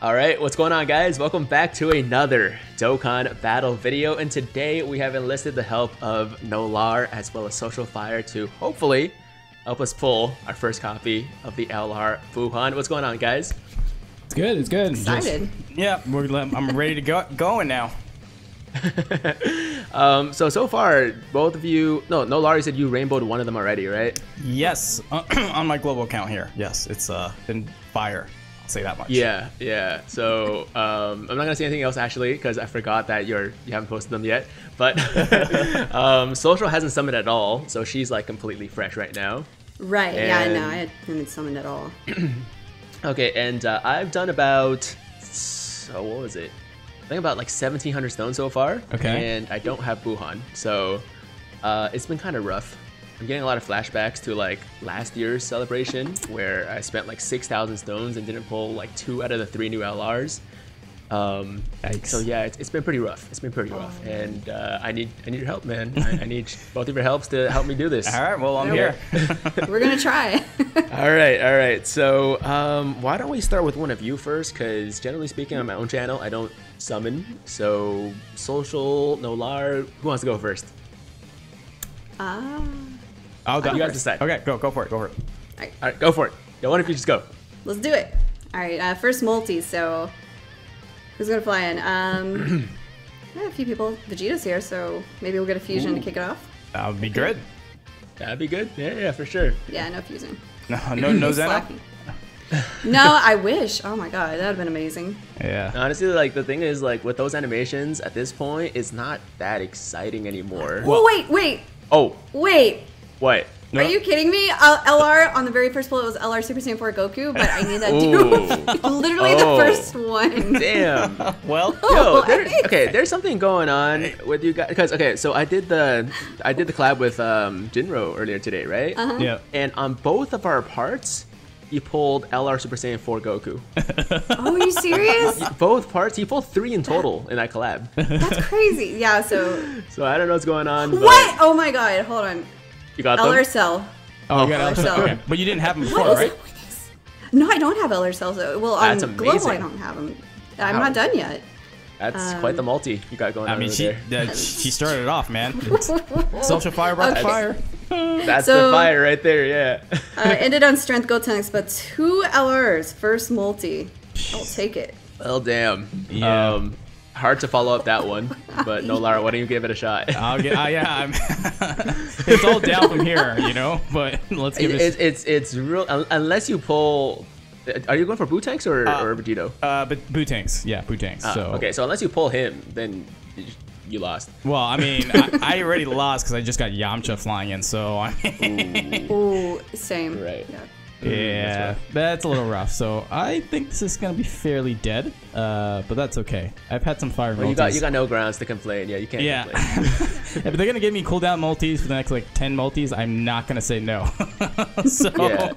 Alright, what's going on guys? Welcome back to another Dokkan battle video and today we have enlisted the help of Nolar as well as Social Fire to hopefully help us pull our first copy of the LR Buuhan. What's going on guys? It's good, it's good. Excited. Just, yeah, we're, I'm ready to go going now. um, so, so far, both of you, no, Nolar, you said you rainbowed one of them already, right? Yes, on my global account here. Yes, it's uh, been fire say that much. Yeah, yeah. So um, I'm not gonna say anything else actually because I forgot that you're you haven't posted them yet. But um, social hasn't summoned at all, so she's like completely fresh right now. Right. And... Yeah. No, I haven't summoned at all. okay, and uh, I've done about so what was it? I think about like 1,700 stones so far. Okay. And I don't have Buuhan, so uh, it's been kind of rough. I'm getting a lot of flashbacks to like last year's celebration where I spent like 6,000 stones and didn't pull like two out of the three new LRs. Um, so yeah, it's, it's been pretty rough. It's been pretty rough, oh, and uh, I need I need your help, man. I, I, need both of your helps to help me do this. All right, well I'm here. We're gonna try. all right, all right. So um, why don't we start with one of you first? Because generally speaking, on my own channel, I don't summon. So social, Nolar, who wants to go first? Ah. Uh... I'll go. You guys decide. Okay, go, go for it, go for it. All right, All right go for it. Yeah, one of you just go. Let's do it. All right, uh, first multi. So, who's gonna fly in? Um, a few people. Vegeta's here, so maybe we'll get a fusion Ooh. to kick it off. That would be good. That'd be good. Yeah, yeah, for sure. Yeah, no fusing. No, no, no Zeno. no, I wish. Oh my god, that'd have been amazing. Yeah. Honestly, like the thing is, like with those animations at this point, it's not that exciting anymore. Well, wait, wait. Oh. Wait. What? No. Are you kidding me? Uh, LR on the very first pull it was LR Super Saiyan 4 Goku, but I need that too. Literally oh. the first one. Damn. well, yo, there, okay, there's something going on with you guys because okay, so I did the I did the collab with um, Jinro earlier today, right? Uh-huh. Yeah. And on both of our parts, you pulled LR Super Saiyan 4 Goku. oh, are you serious? Both parts. You pulled three in total in that collab. That's crazy. Yeah. So. So I don't know what's going on. What? Oh my god! Hold on. You got LR them? Cell. Oh, you got LR Cell. Okay. But you didn't have them before, right? No, I don't have LR Cells. Well, on That's Global, I don't have them. I'm not done yet. That's um, quite the multi you got going I on. I mean, she uh, she started it off, man. Social fire brought okay. fire. That's so, the fire right there, yeah. uh, ended on strength Gotenks, but two LRs, first multi. I'll take it. Well, damn. Yeah. Um, hard to follow up that one, but Nolar, why don't you give it a shot? I'll get. Uh, yeah, it's all down from here, you know. But let's give it. It's it's, it's real unless you pull. Are you going for Bootanks or uh, or Vegito? Uh, but Bootanks, yeah, Bootanks. Uh, so okay, so unless you pull him, then you lost. Well, I mean, I, I, already lost because I just got Yamcha flying in. So I mean, ooh, same. Right. Yeah. Yeah, that's, that's, a little rough. So I think this is gonna be fairly dead, uh, but that's okay. I've had some fire. Well, you got you got no grounds to complain. Yeah, you can't. Yeah, but they're gonna give me cooldown multis for the next like ten multis. I'm not gonna say no. so yeah.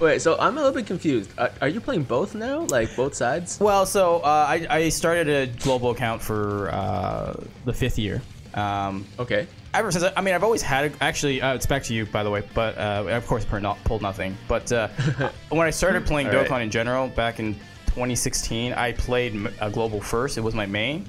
wait, so I'm a little bit confused. Are, are, you playing both now, like both sides? Well, so uh, I I started a global account for uh, the fifth year. Um, okay ever since I mean I've always had actually uh, it's back to you by the way but uh, of course not, pulled nothing but uh, when I started playing Dokkan right. in general back in 2016 I played a global first it was my main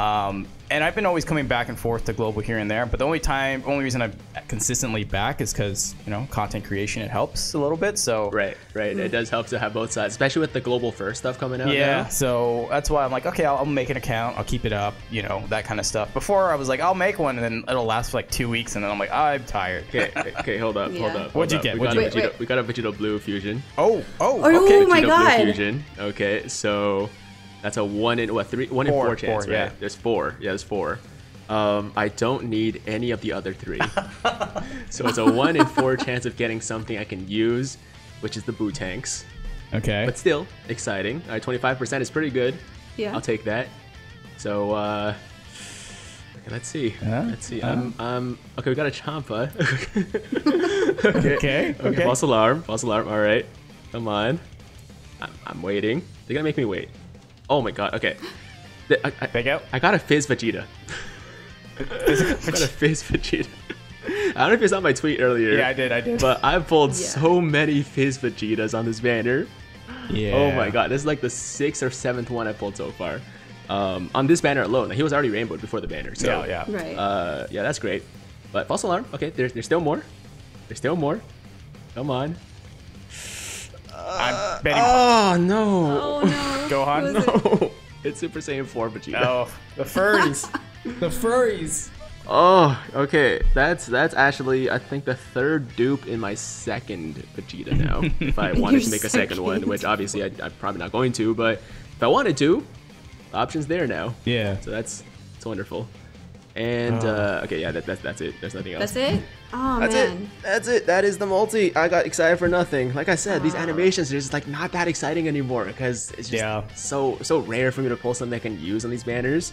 um, and I've been always coming back and forth to global here and there. But the only time, only reason I'm consistently back is because you know content creation it helps a little bit. So right, right, it does help to have both sides, especially with the global first stuff coming out. Yeah, now. so that's why I'm like, okay, I'll, I'll, make an account, I'll keep it up, you know, that kind of stuff. Before I was like, I'll make one and then it'll last for like two weeks, and then I'm like, I'm tired. Okay, okay, hold up, yeah. hold up. Hold What'd you get? We What'd got, you a Vegito, we got a Vegito Blue fusion. Oh, oh, oh okay. Oh my Vegito god. Blue fusion. Okay, so that's a one in what three? One in four chance, four, right? Yeah. There's four. Yeah, there's four. Um, I don't need any of the other three. so it's a one in four chance of getting something I can use, which is the Bootanks. Okay. But still exciting. All right, 25% is pretty good. Yeah. I'll take that. So uh, okay, let's see. Uh, let's see. Uh, um, um, okay, we got a Champa. okay. okay. Okay. False alarm. False alarm. All right. Come on. I'm, I'm waiting. They're gonna make me wait. Oh my god. Okay. I, I, Big out. I got a Fizz Vegeta. I got a Fizz Vegeta. I don't know if you saw my tweet earlier. Yeah, I did. I did. But I pulled yeah. so many Fizz Vegetas on this banner. Yeah. Oh my god, this is like the sixth or seventh one I pulled so far. Um, on this banner alone, he was already rainbowed before the banner. So Yeah, yeah. Right. Uh, yeah, that's great. But false alarm. Okay, there's there's still more. There's still more. Come on. I'm betting. Oh ah, no. oh no. Gohan? Who is it? No. It's Super Saiyan 4 Vegeta. Oh, the furries. the furries. Oh, okay. That's that's actually I think the third dupe in my second Vegeta now. if I wanted Your to make a second one, which obviously I, I'm probably not going to, but if I wanted to, option's there now. Yeah. So that's it's wonderful. And uh, okay, yeah, that, that's that's it. There's nothing else. That's it? Oh That's man. it. That's it. That is the multi. I got excited for nothing. Like I said, these animations are just like not that exciting anymore because it's just Yeah. so so rare for me to pull something I can use on these banners.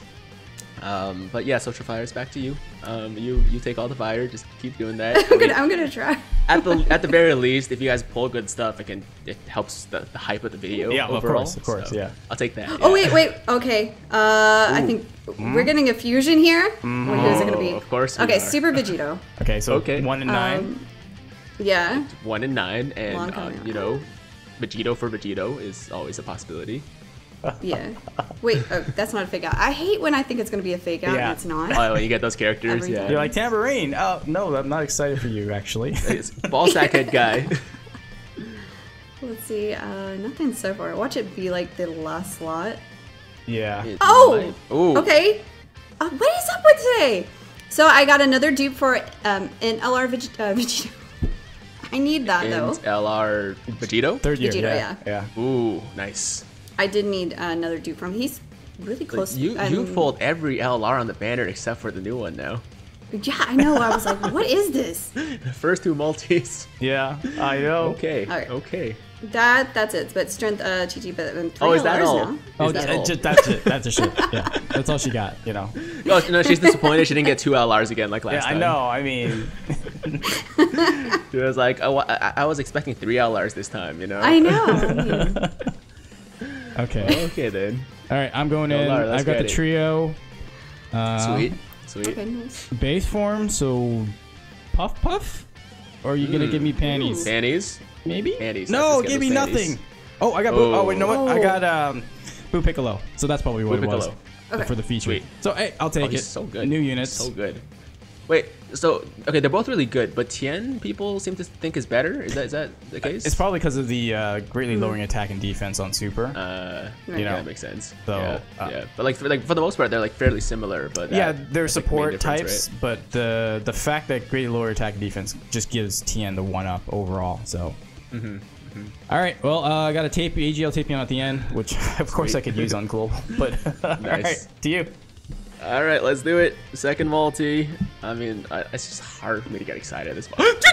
Um, but yeah, social fires back to you. Um, you you take all the fire. Just keep doing that. I I'm gonna I'm gonna try. at the at the very least, if you guys pull good stuff, it can it helps the, the hype of the video. Yeah, of course, of course, So yeah. I'll take that. Oh wait, wait. Okay. Uh, I think we're getting a fusion here. Wait, who's it gonna be? Of course we Okay, are. Super Vegito. Okay, so Okay. one and nine. Um, yeah. one and nine, and uh, you know, Vegito for Vegito is always a possibility. Yeah. Wait, oh, that's not a fake out. I hate when I think it's gonna be a fake out Yeah. and it's not. Oh, when you get those characters, Every yeah. time. You're like tambourine. Oh no, I'm not excited for you actually. It's ball sack head guy. Let's see. Uh, nothing so far. Watch it be like the last slot. yeah. It Oh! Ooh. Okay. Uh, what is up with today? So I got another dupe for um, an LR Veg- uh, Vegito. I need that And though. LR Vegito. Third year. Vegito, yeah. yeah. Yeah. Ooh, nice. I did need uh, another dupe from. He's really Like, close. you um, you pulled every LR on the banner except for the new one now. Yeah, I know. I was like, what is this? The first two multis. Yeah. I know. Okay. Alright. Okay. That that's it. But strength uh, TT, but um, three Oh, is that all? now. Oh, Is that all? just, that's it. That's a shit. Yeah. That's all she got. You know. Oh no, she's disappointed she didn't get two LRs again like last Yeah, last I know. I mean, She was like, oh, I, I was expecting three LRs this time, you know. I know. I mean, okay. Okay then. All right, I'm going Go, in. Lara, I've got get the trio. Uh, Sweet. Sweet. okay, nice. Base form, so puff puff. Or are you gonna give me panties? Panties. Maybe. Panties, No, give me panties. nothing. Oh, I got. Boo. Oh, wait, you know what? I Oh. got um, Boo Piccolo. So that's probably what Boo it was Okay. for the feature. Sweet. So hey, I'll take Oh, it. so good. New units. So good. Wait, so okay, they're both really good, but Tien people seem to think is better. Is that is that the case? It's probably because of the uh, greatly lowering attack and defense on super. uh, you know, know, that makes sense. so, yeah, uh, yeah, but like for, like for the most part, they're like fairly similar. But yeah, that- they're that's, like, the main support types, but the the fact that greatly lower attack and defense just gives Tien the one up overall. So. Mm-hmm, All right. Well, uh, I got a tape AGL Tapion at the end, which of course I could use on global. But all right, Nice. to you. Right? All right, let's do it. Second multi. I mean, I, it's just hard for me to get excited at this point.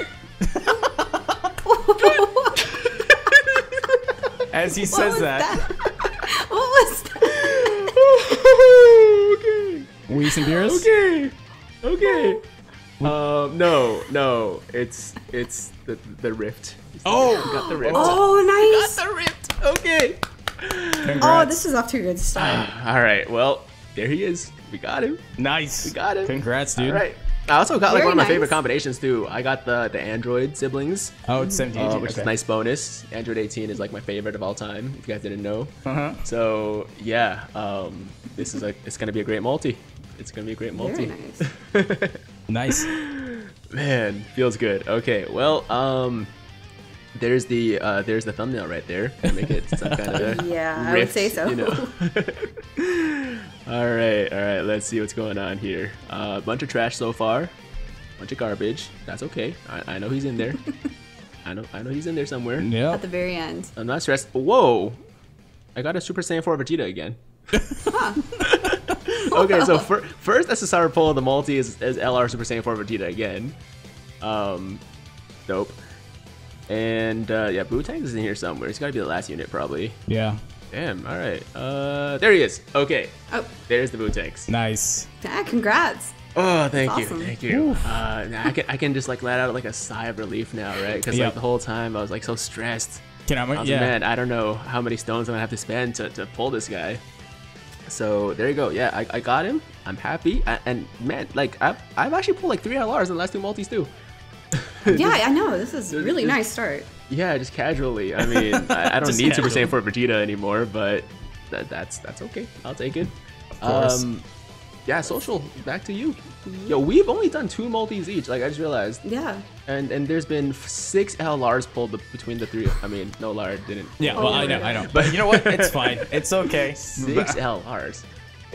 As he What says was that, what was that? okay. Whis and Beerus. Okay. Okay. Um, no, no. It's it's the the rift. Oh, Got the rift. Oh, nice. Got the rift. Okay. congrats. Oh, this is off to a good start. All right. Well, there he is. We got him. nice. We got him. Congrats, dude. All right. I also got like Very one of my nice. favorite combinations too. I got the the Android siblings, Oh, it's 17. uh, which is a nice bonus. Android 18 is like my favorite of all time. If you guys didn't know. Uh-huh. So yeah, um, this is a it's gonna be a great multi. It's gonna be a great multi. Very nice. Nice. Man, feels good. Okay, well, um, there's the uh, there's the thumbnail right there. Gonna Make it some kind of a Yeah, I would say so. You know. all right, all right. Let's see what's going on here. A uh, bunch of trash so far. Bunch of garbage. That's okay. I, I know he's in there. I know I know he's in there somewhere. Yeah. At the very end. I'm not stressed. Whoa! I got a Super Saiyan 4 Vegeta again. okay, so fir- first SSR pull of the multi is, is LR Super Saiyan 4 Vegeta again. Um, dope. And uh, yeah, Bootangs is in here somewhere. He's got to be the last unit probably. Yeah. Damn. All right. Uh, there he is. Okay, Oh, there's the Bootangs. Nice. ah, congrats. Oh, thank That's you, awesome. thank you. Uh, I can I can just like let out like a sigh of relief now, right? Because Yep. like the whole time I was like so stressed. Can I? I was yeah. man, I don't know how many stones I'm gonna have to spend to, to pull this guy. So there you go. Yeah, I, I got him. I'm happy. I, and man, like I've, I've actually pulled like three LRs in the last two multis too. Yeah, I know. This is a really just- nice start. Yeah, just casually. I mean, I, I don't Just need Super. Saiyan 4 Vegeta anymore, but that, that's that's okay. I'll take it. Of course. Um, yeah, social. Back to you. Mm-hmm. Yo, we've only done two multis each. Like I just realized, Yeah. and and there's been six LRs pulled between the three. I mean, no LR didn't. Yeah, Oh, well, I yeah. know, I know. But you know what? It's fine. It's okay. Six LRs.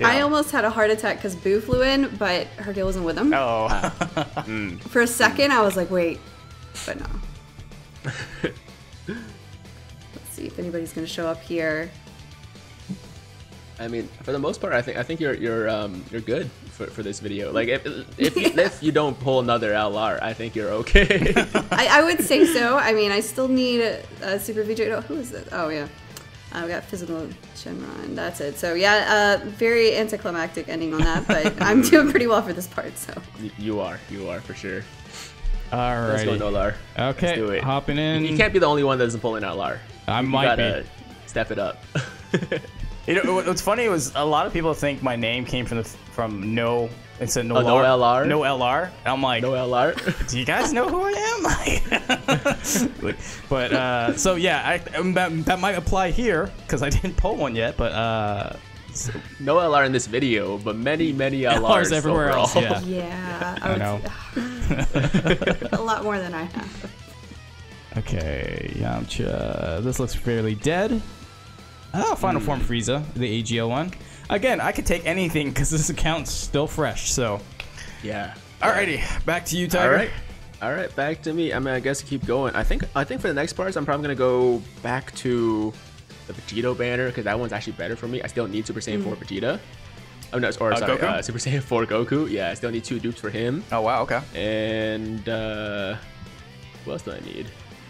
I almost had a heart attack because Boo flew in, but Hercule wasn't with him. Oh, ah. mm. For a second, I was like, wait, but no. Let's see if anybody's gonna show up here. I mean, for the most part, I think I think you're you're um you're good for, for this video. Like if if you, if you don't pull another LR, I think you're okay. I, I would say so. I mean, I still need a, a Super Vegeta. Who is it? Oh yeah, I got physical Shenron. That's it. So yeah, uh, very anticlimactic ending on that, but I'm doing pretty well for this part. So you are, you are for sure. Let's go, alright. Nolar. Okay, Let's do it. hopping in. You can't be the only one that doesn't pulling an LR. I You might gotta step it up. You know, what- what's funny was a lot of people think my name came from the from no. It said no, Oh, no LR? No LR. I'm like, no LR. do you guys know who I am? Like, but uh, so yeah, I, um, that, that might apply here because I didn't pull one yet. But uh, no LR in this video, but many, many LRs, LRs everywhere else. overall. Yeah. yeah, I, I would know. a lot more than I have. Okay, Yamcha. This looks fairly dead. Oh, Final Form hmm. Frieza, the AGL one. Again, I could take anything because this account's still fresh. So, yeah. alrighty, back to you, All Tiger. right. All right, back to me. I mean, I guess keep going. I think I think for the next parts, I'm probably gonna go back to the Vegito banner because that one's actually better for me. I still need Super Saiyan 4 Vegeta. Oh no, or Uh, sorry, Goku? uh, Super Saiyan 4 Goku. Yeah, I still need two dupes for him. Oh wow, okay. And uh, what else do I need?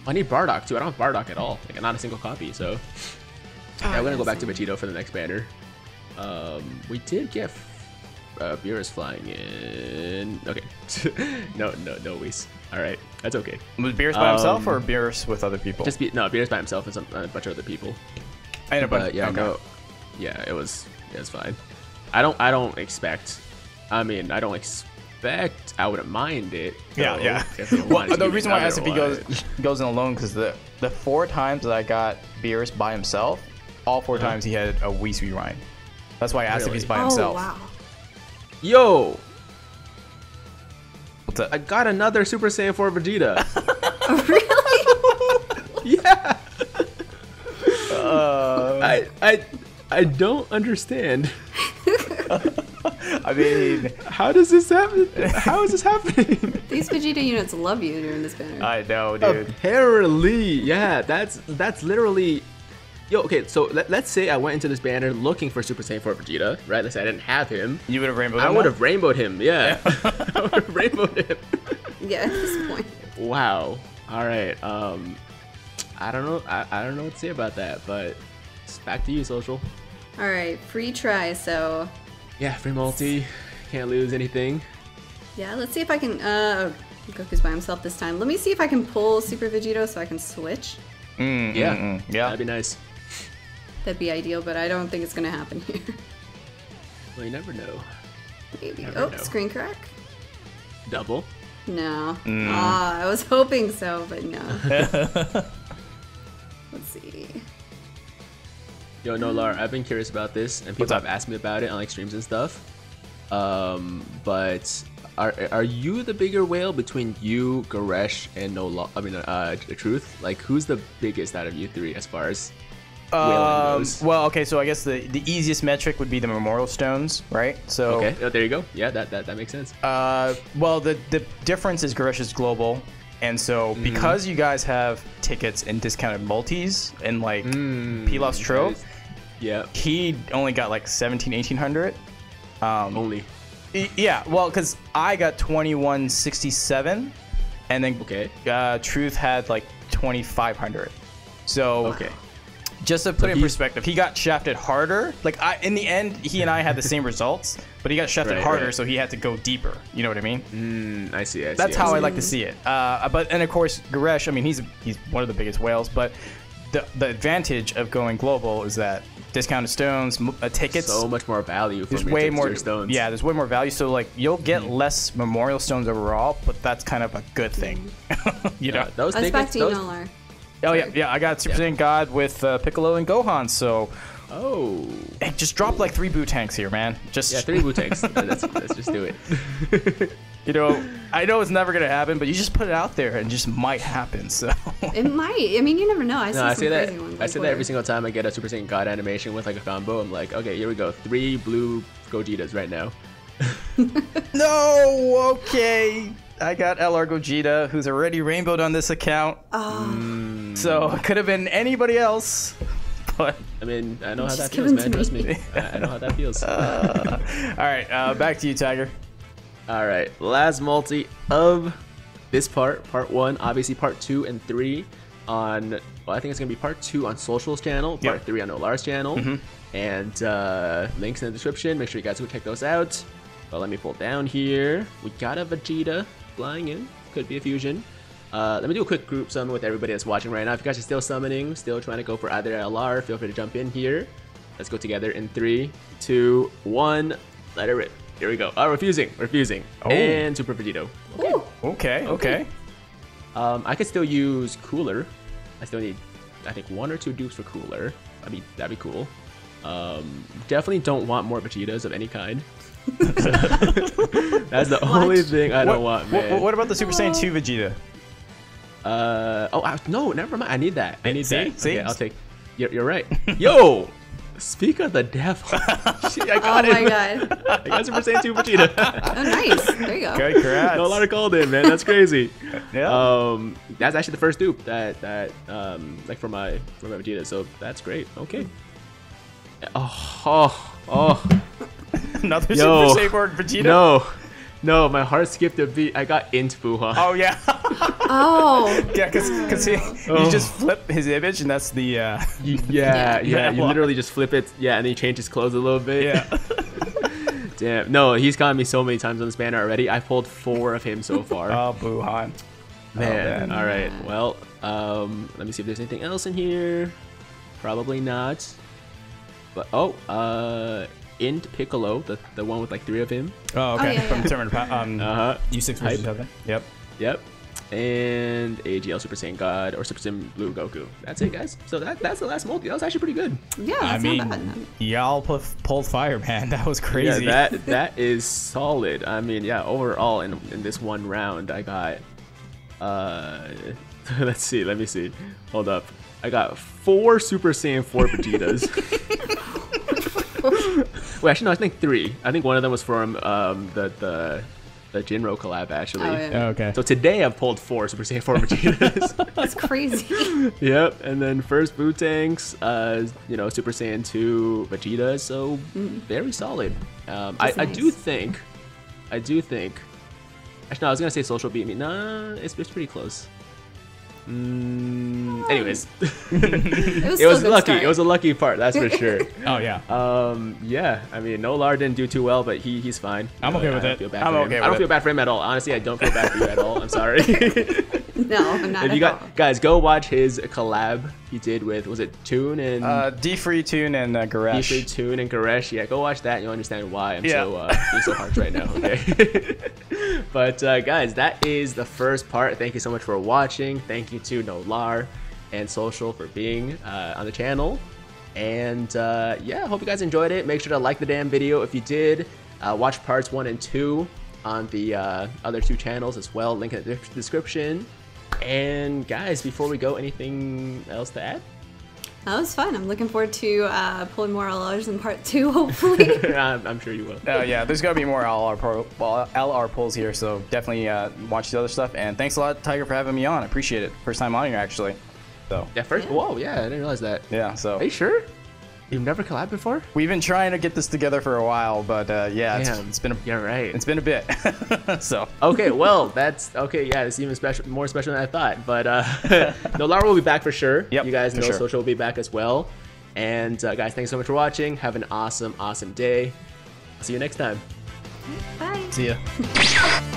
I need Bardock too. I don't have Bardock at all. Like not a single copy. So yeah, I'm gonna go back to Vegito for the next banner. Um, we did get uh, Beerus flying in. Okay, no, no, no Whis. All right, that's okay. Was Beerus by himself Um, or Beerus with other people? Just be, no, Beerus by himself and some, a bunch of other people. And a bunch. But yeah, okay. no, yeah, it was, it was fine. I don't, I don't expect. I mean, I don't expect. I wouldn't mind it. Yeah, though, yeah. if they Well, the reason why I asked if he goes goes in alone because the the four times that I got Beerus by himself, all 4 Uh-huh. times he had a Whis rewind. That's why I asked if he's by oh himself. wow. Yo, What's up? I got another Super Saiyan 4 Vegeta. really? yeah. I, I, I don't understand. I mean, How does this happen? How is this happening? These Vegeta units love you during this banner. I know, dude. Apparently, yeah, that's that's literally. Yo, okay, so let, let's say I went into this banner looking for Super Saiyan 4 Vegeta, right? Let's say I didn't have him. You would have rainbow. I would have rainbowed him, yeah. I would have rainbowed him. yeah, at this point. Wow. All right. Um, I don't know. I, I don't know what to say about that, but it's back to you, social. All right, free try. So Yeah, free multi. Can't lose anything. yeah, let's see if I can. Uh, oh, Goku's by himself this time. Let me see if I can pull Super Vegito so I can switch. Mm, Yeah. mm, mm, yeah. That'd be nice. That'd be ideal, but I don't think it's gonna happen here. Well, you never know. Maybe. Never Oh, know. screen crack. Double. No. Mm. Ah, I was hoping so, but no. Let's see. Yo, Nolar, I've been curious about this, and people have asked me about it on like streams and stuff. Um, but are are you the bigger whale between you, Goresh, and No Law? I mean, uh, Truth. Like, who's the biggest out of you three as far as Um, well, okay, so I guess the, the easiest metric would be the memorial stones, right? So, Okay, oh, there you go. Yeah, that that, that makes sense. uh, well, the the difference is Goresh is global, and so Mm-hmm. because you guys have tickets and discounted multis and like Mm, Pilaf's Tro, that is- Yeah, he only got like 17, 1800. Um, only. yeah, well, because I got 2167, and then Okay. uh, Truth had like 2500. So Okay. just to put it in he's- perspective, he got shafted harder. Like I, in the end, he and I had the same results, but he got shafted Right, harder, right. so he had to go deeper. You know what I mean? Mm, I see. I see. That's I how see. I like to see it. Uh, but and of course, Goresh. I mean, he's he's one of the biggest whales. But the the advantage of going global is that discounted stones, uh, tickets. so much more value from there's way more stones. Yeah, there's way more value. So like you'll get Mm-hmm. less memorial stones overall, but that's kind of a good thing. you know. Those Let's back tickets. Those, Nolar. Oh yeah, yeah. I got Super Saiyan God with uh, Piccolo and Gohan. So Oh. hey, just drop like three Boo tanks here, man. Just Yeah, three Wu Tanks. let's, let's just do it. you know, I know it's never gonna happen, but you just put it out there and it just might happen. So It might. I mean, you never know. I see No, I some say that. crazy ones. I like say that every single time I get a Super Saiyan God animation with like a combo. I'm like, okay, here we go. Three blue Gogetas right now. no, okay. I got LR Gogeta, who's already rainbowed on this account. Oh, So it could have been anybody else. But I mean, I know how that feels, them man. to Trust me. me. I, I know how that feels. Uh, all right, uh, back to you, Tiger. All right, last multi of this part, part one. Obviously, part two and three on. Well, I think it's gonna be part two on Social's channel, part Yep. Mm-hmm. three on Olar's channel, and uh, links in the description. Make sure you guys go check those out. But let me pull down here. We got a Vegeta flying in. Could be a fusion. Uh, let me do a quick group summon with everybody that's watching right now. If you guys are still summoning, still trying to go for either LR, feel free to jump in here. Let's go together in three, two, one. Let it rip. Here we go. Oh, refusing, refusing. Oh. And Super Vegito. Ooh. Okay, okay. Um, I could still use Cooler. I still need, I think, one or two dupes for Cooler. That'd be, that'd be cool. Um, definitely don't want more Vegetas of any kind. That's the only thing I don't want, what, man. what about the Super Saiyan 2 Vegeta? Uh oh, I, no, never mind. I need that. I need See? that. See? Okay, I'll take. You're, you're right. Yo, speak of the devil. Shit, I Oh got my it. god. I got Super Saiyan 2 Vegeta. Oh, nice. There you go. Okay, congrats. no lot of called in, man. That's crazy. Yeah. Um, that's actually the first dupe that that um like for my for my Vegeta. So that's great. Okay. Oh oh oh Another Yo. Super Saiyan Vegeta? no. No, my heart skipped a beat. I got Int Buha. Oh, yeah. Oh. yeah, because because he, Oh. you just flip his image, and that's the. Uh, You- yeah, yeah, Yeah. You literally just flip it. Yeah, and then you change his clothes a little bit. yeah. Damn. No, he's gotten me so many times on this banner already. I pulled four of him so far. oh, Buuhan. man. man. All right. Well, um, let me see if there's anything else in here. Probably not. But oh, uh, Int Piccolo, the the one with like three of him. Oh, okay. yeah, From yeah. Terminator. Pa- um, Uh huh. U6 Hype. versus 7. Yep. Yep. And AGL Super Saiyan God or Super Saiyan Blue Goku. That's it, guys. So that that's the last multi. That was actually pretty good. Yeah, I mean, y'all pu- pulled fire, man. That was crazy. Yeah, that that is solid. I mean, yeah, overall in in this one round, I got uh let's see, let me see. Hold up. I got four Super Saiyan 4 Vegetas. Wait, actually no, I think three. I think one of them was from um the the the Jinro collab actually. Oh, yeah. okay. So today I've pulled four Super Saiyan 4 Vegetas. That's crazy. yep, and then first Boo Tanks, uh, you know, Super Saiyan 2 Vegeta, so very solid. Um, I, That's I do think, I do think, actually, no, I was gonna say Social beat me. Nah, it's, it's pretty close. Mm, anyways, It was, it was still a good lucky. start. It was a lucky part, that's for sure. oh, yeah. Um, yeah, I mean, Nolar didn't do too well, but he he's fine. I'm okay I with don't it. Feel bad I'm for him. I don't it. feel bad for him at all. Honestly, I don't feel bad for you at all. I'm sorry. no, I'm not if at you got all. guys, go watch his collab he did with was it Tune and Uh, D Free Tune and uh, Beefy Goresh. Tune and Goresh. Yeah, go watch that. and You'll understand why I'm Yeah. so uh, being so harsh right now. Okay. but uh, guys, that is the first part. Thank you so much for watching. Thank you to Nolar and Social for being uh, on the channel. And uh, yeah, hope you guys enjoyed it. Make sure to like the damn video if you did. Uh, watch parts one and two on the uh, other two channels as well. Link in the description. And guys, before we go, anything else to add? That was fun. I'm looking forward to uh, pulling more LRs in part two, hopefully. I'm, I'm sure you will. Oh yeah, there's gonna be more LR pro, well, LR pulls here, so definitely uh, watch the other stuff. And thanks a lot, Tiger, for having me on. I appreciate it. First time on here, actually. So Yeah, first. Yeah. Whoa, yeah, I didn't realize that. yeah, so Are you sure? You've never collabed before? we've been trying to get this together for a while, but uh, yeah, it's, it's been a, You're right. it's been a bit. so Okay, well, that's okay. Yeah, it's even special, more special than I thought. But uh, Nolar will be back for sure. Yep, you guys know sure. Social will be back as well. And uh, guys, thanks so much for watching. Have an awesome, awesome day. I'll see you next time. Bye. see ya.